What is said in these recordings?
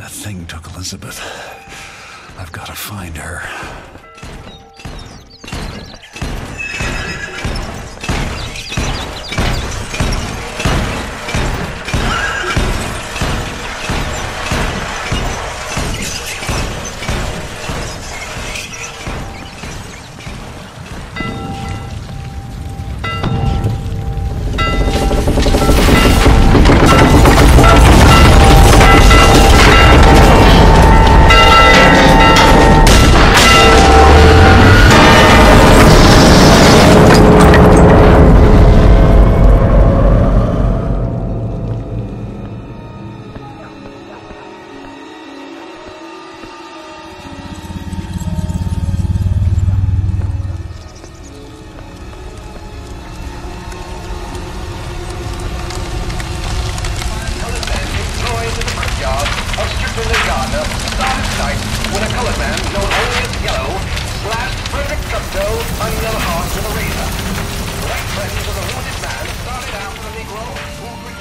thing took Elizabeth. I've got to find her. Under the with a friends of the wounded man started after the Negro who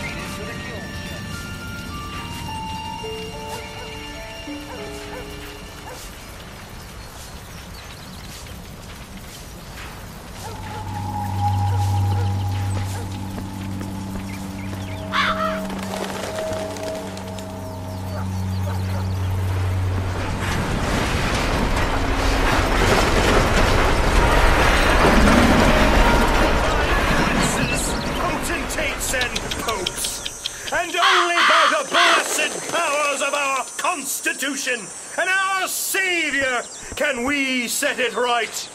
can we set it right.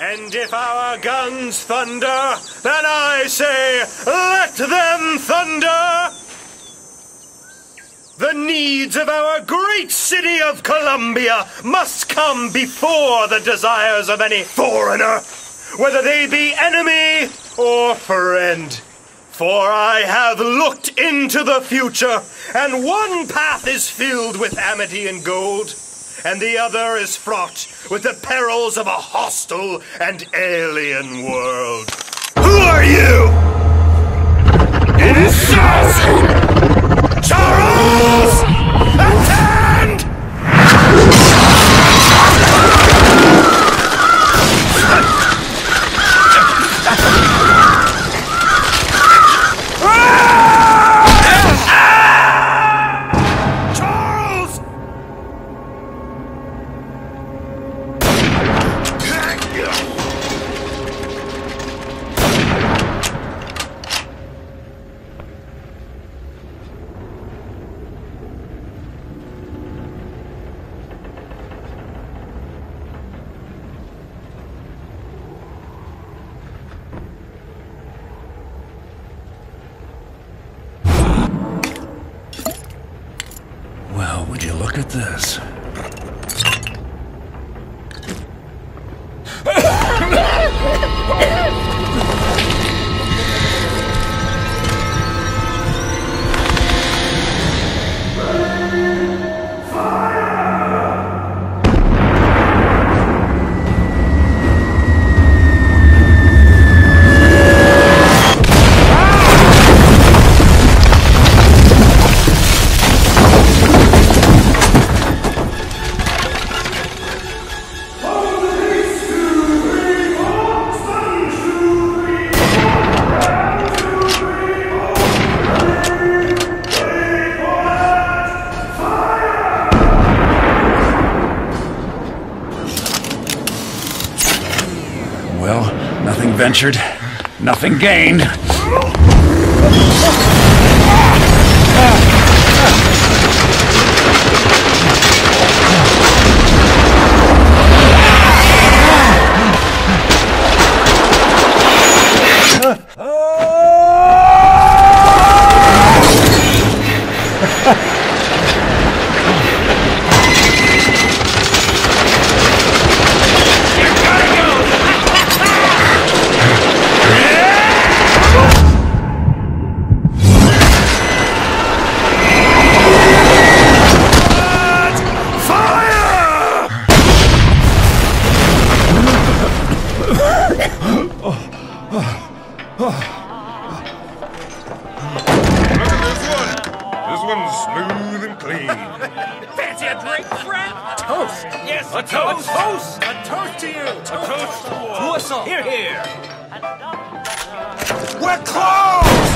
And if our guns thunder, then I say, let them thunder! The needs of our great city of Columbia must come before the desires of any foreigner, whether they be enemy or friend. For I have looked into the future, and one path is filled with amity and gold, and the other is fraught with the perils of a hostile and alien world. Who are you? It Yeah. ventured, nothing gained. Look at this one. This one's smooth and clean. Fancy a drink, friend? Toast. Yes, a toast. A toast. A toast to you. A toast, to us all. Hear, hear. We're close.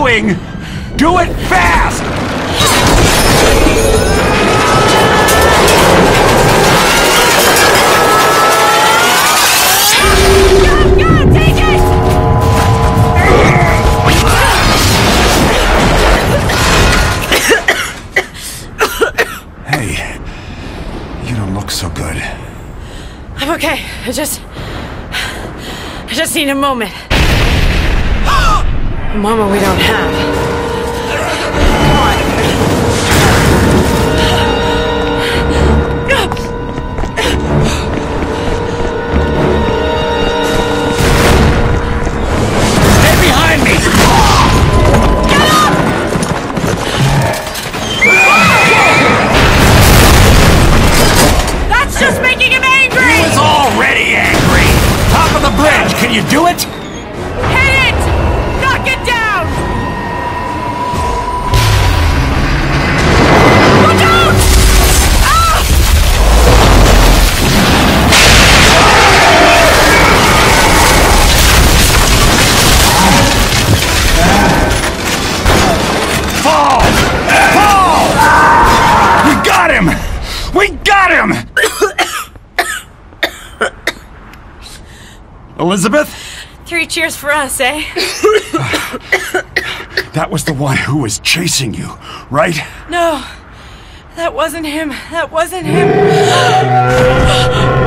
Doing, do it fast! Go, go, take it! Hey, you don't look so good. I'm okay. I just. I just need a moment. A moment we don't have. Him! We got him! Elizabeth? Three cheers for us, eh? That was the one who was chasing you, right? No, that wasn't him. That wasn't him. Him!